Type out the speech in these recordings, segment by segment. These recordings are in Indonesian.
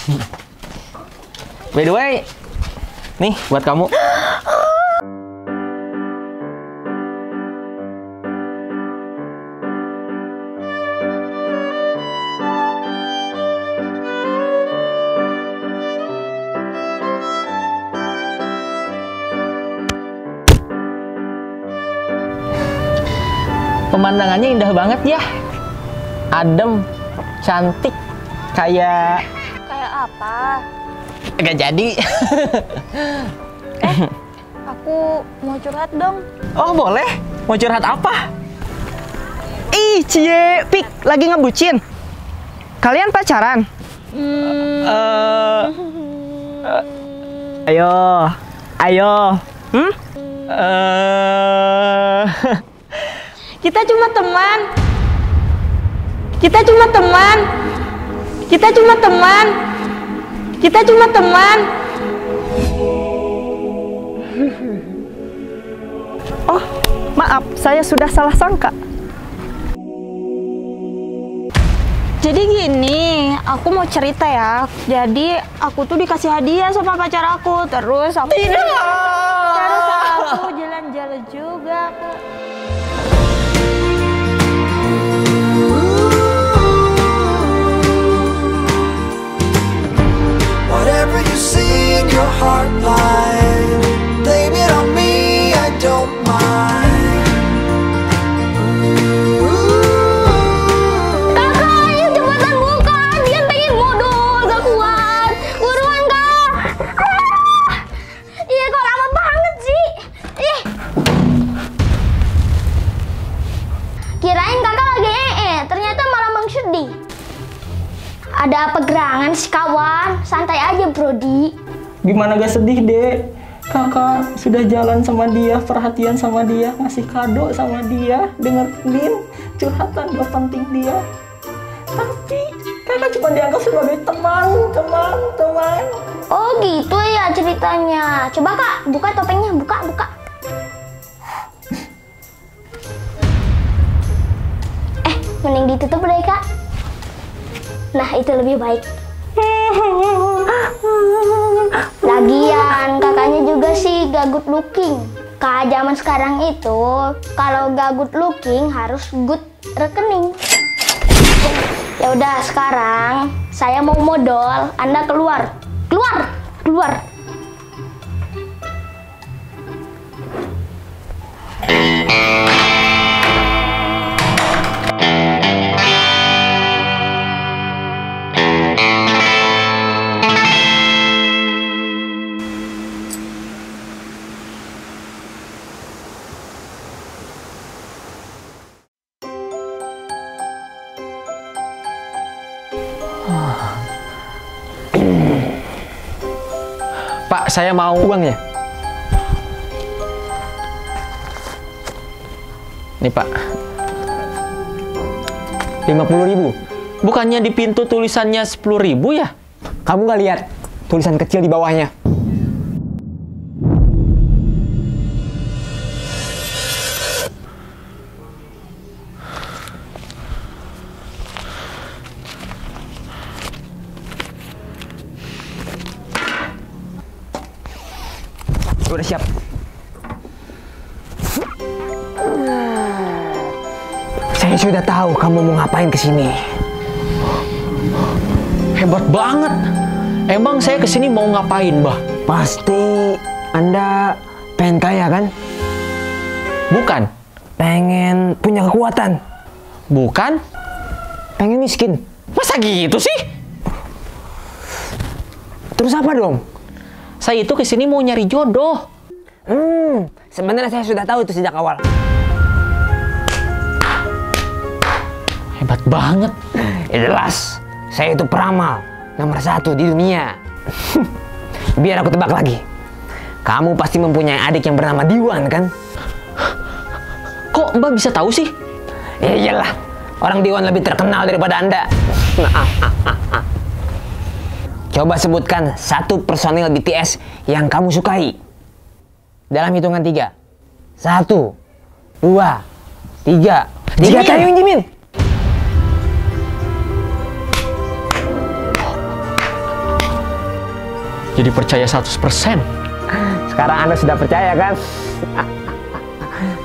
By the way, nih buat kamu. Pemandangannya indah banget ya. Adem, cantik, kayak apa? Gak jadi. Aku mau curhat dong. oh boleh. Mau curhat apa? Ih, cie, pik, lagi ngebucin. Kalian pacaran? Hmm, Eh, eh, ayo, ayo. Hmm? Eh, kita cuma teman. Kita cuma teman. Kita cuma teman. Kita cuma teman. oh, maaf, saya sudah salah sangka. Jadi gini, aku mau cerita ya. Jadi aku tuh dikasih hadiah sama pacar aku. Terus aku terus aku jalan-jalan juga aku. Ada apa gerangan sih kawan? Santai aja, Brody. Gimana gak sedih, Dek? Kakak sudah jalan sama dia, perhatian sama dia, ngasih kado sama dia, dengerin curhatan gak penting dia. Tapi kakak cuma dianggap sebagai teman, teman, teman. Oh gitu ya ceritanya. Coba kak, buka topengnya, buka, buka. Eh, mending ditutup deh kak. Nah itu lebih baik. Lagian kakaknya juga sih gak good looking. Kak zaman sekarang itu kalau gak good looking harus good rekening. Ya udah sekarang saya mau modal, Anda keluar. Keluar, keluar. Pak, saya mau uangnya. Nih Pak. 50 ribu. Bukannya di pintu tulisannya 10 ribu ya? Kamu nggak lihat tulisan kecil di bawahnya? Udah siap. Saya sudah tahu kamu mau ngapain ke sini. Hebat banget. Emang saya ke sini mau ngapain, Mbah? Pasti Anda pengen kaya kan? Bukan. Pengen punya kekuatan? Bukan. Pengen miskin? Masa gitu sih? Terus apa dong? Saya itu ke sini mau nyari jodoh. Hmm, sebenarnya saya sudah tahu itu sejak awal. Hebat banget. Jelas, saya itu peramal nomor satu di dunia. Biar aku tebak lagi. Kamu pasti mempunyai adik yang bernama Diwan kan? Kok Mbak bisa tahu sih? Ya iyalah, orang Diwan lebih terkenal daripada Anda. Coba sebutkan satu personil BTS yang kamu sukai. Dalam hitungan tiga. Satu, dua, tiga. Tiga Jimin. Jimin. Jadi percaya 100%. Sekarang Anda sudah percaya kan?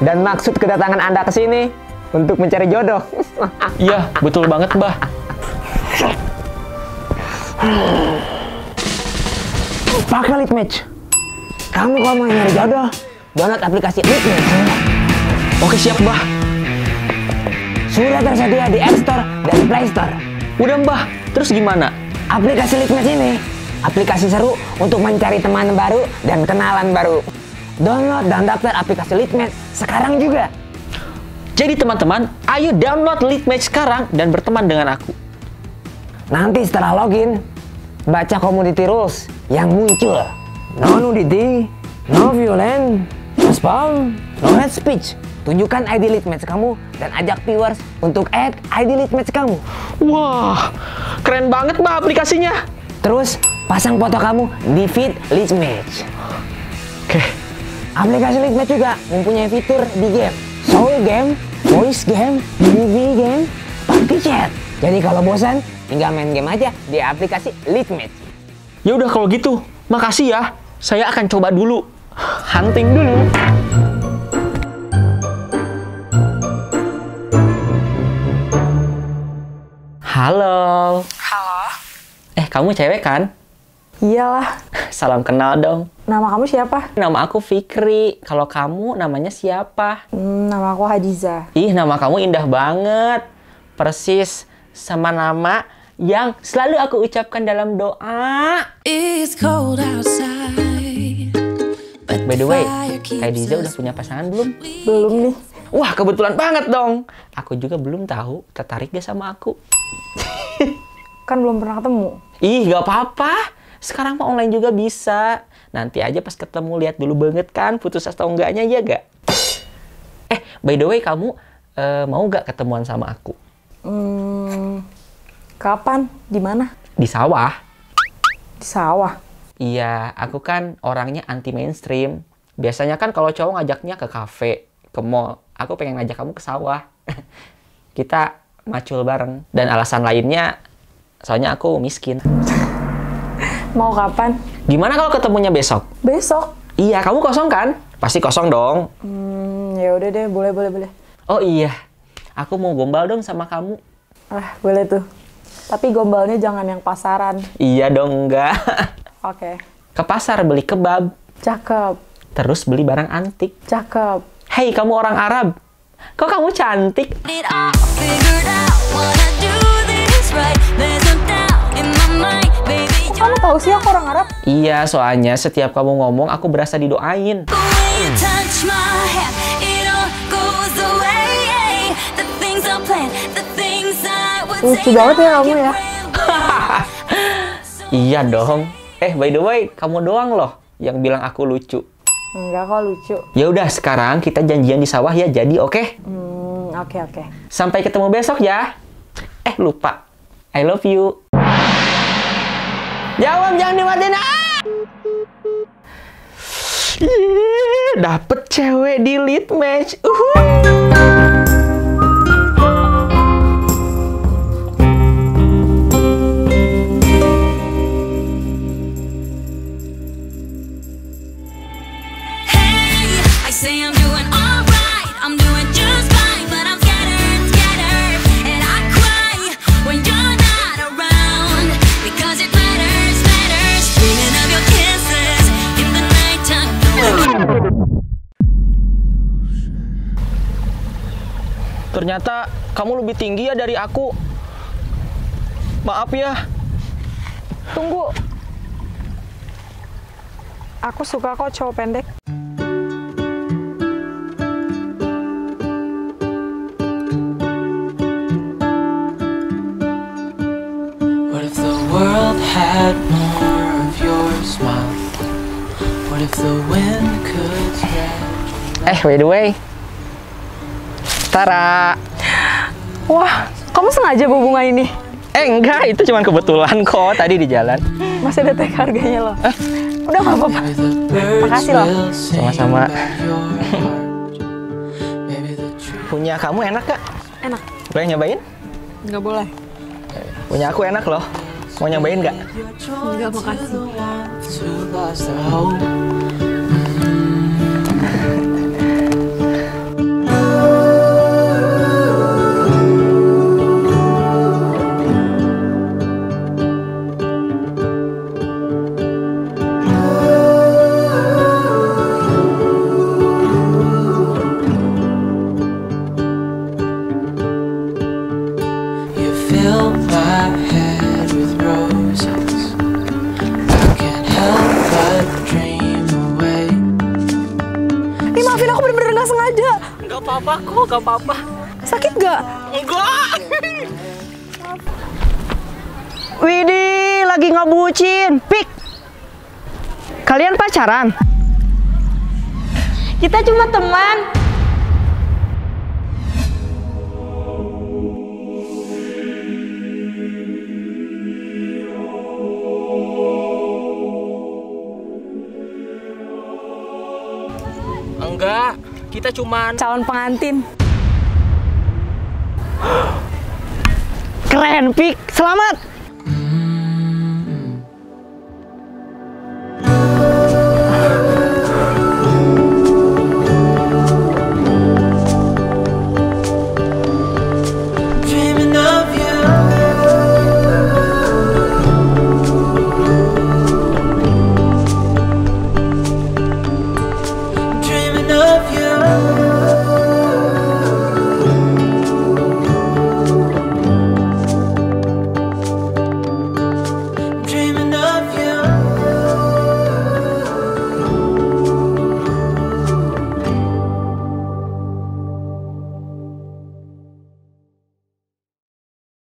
Dan maksud kedatangan Anda ke sini untuk mencari jodoh. Iya, betul banget, Mbah. Pakai Lead Match. Kamu kalau mau nyari jodoh, download aplikasi Lead Match. Oke, siap, Mbah. Sudah tersedia di App Store dan Play Store. Udah, Mbah. Terus gimana? Aplikasi Lead Match ini aplikasi seru untuk mencari teman baru dan kenalan baru. Download dan daftar aplikasi Lead Match sekarang juga. Jadi teman-teman, ayo download Lead Match sekarang dan berteman dengan aku. Nanti setelah login, baca community rules yang muncul. No nudity, no violence, no spam, no hate speech. Tunjukkan ID lead match kamu dan ajak viewers untuk add ID lead match kamu. Wah, keren banget mbak aplikasinya. Terus pasang foto kamu di feed lead match. Oke, Aplikasi lead match juga mempunyai fitur di game. Soul game, voice game, movie game, party chat. Jadi kalau bosan, tinggal main game aja di aplikasi lead match. ya udah kalau gitu, makasih ya. Saya akan coba dulu. Hunting dulu. Halo. Halo? Eh, kamu cewek kan? Iyalah. Salam kenal dong. Nama kamu siapa? Nama aku Fikri. Kalau kamu namanya siapa? Hmm, nama aku Hadiza. Ih, nama kamu indah banget. Persis sama nama yang selalu aku ucapkan dalam doa. It's cold outside. By the way, fire keeps Kak Diza udah punya pasangan belum? Belum nih. Wah, kebetulan banget dong. Aku juga belum tahu tertarik gak sama aku. Kan belum pernah ketemu. Ih, gak apa-apa. Sekarang mah online juga bisa. Nanti aja pas ketemu lihat dulu banget kan putus atau enggaknya ya gak? Eh, by the way kamu eh, mau gak ketemuan sama aku? Hmm, kapan? Di mana? Di sawah? Di sawah. Iya, aku kan orangnya anti mainstream. Biasanya kan kalau cowok ngajaknya ke kafe, ke mall. Aku pengen ngajak kamu ke sawah. Kita macul bareng. Dan alasan lainnya, soalnya aku miskin. Mau kapan? Gimana kalau ketemunya besok? Besok. Iya, kamu kosong kan? Pasti kosong dong. Hmm, ya udah deh, boleh boleh boleh. Oh iya, aku mau gombal dong sama kamu. Ah, boleh tuh. Tapi gombalnya jangan yang pasaran. Iya dong, enggak. Oke. Ke pasar beli kebab, Cakep. terus beli barang antik. Cakep. Hei, kamu orang Arab. Kok kamu cantik? it all kamu tahu sih aku orang Arab? Iya, soalnya setiap kamu ngomong aku berasa didoain. Lucu banget ya kamu ya. Iya dong. Eh, by the way, kamu doang loh yang bilang aku lucu. Enggak kok lucu. Ya udah, sekarang kita janjian di sawah ya. Jadi, oke? Hmm, oke oke. Sampai ketemu besok ya. Eh, lupa. I love you. Jawab jangan dimatiin. Ah! Ih, dapet cewek di lead match. Uhuy. Ternyata kamu lebih tinggi ya dari aku. Maaf ya. Tunggu. Aku suka kok cowok pendek. What if the world had more of your smile? What if the wind could? Eh, by the way. Tara. Wah, kamu sengaja bawa bunga ini? Eh, enggak. Itu cuma kebetulan kok tadi di jalan. Masih ada tag harganya loh. Udah nggak apa-apa. Makasih loh. Sama-sama. Punya kamu enak, Kak? Enak. Boleh nyobain? Nggak boleh. Punya aku enak loh. Mau nyobain nggak? Enggak, makasih. Ih, maafin aku bener-bener nggak sengaja. Nggak apa-apa kok, nggak apa-apa. Sakit nggak? Enggak. Widih, lagi ngebucin. Pik. Kalian pacaran? Kita cuma teman. kita cuman calon pengantin. Keren, Pik. Selamat.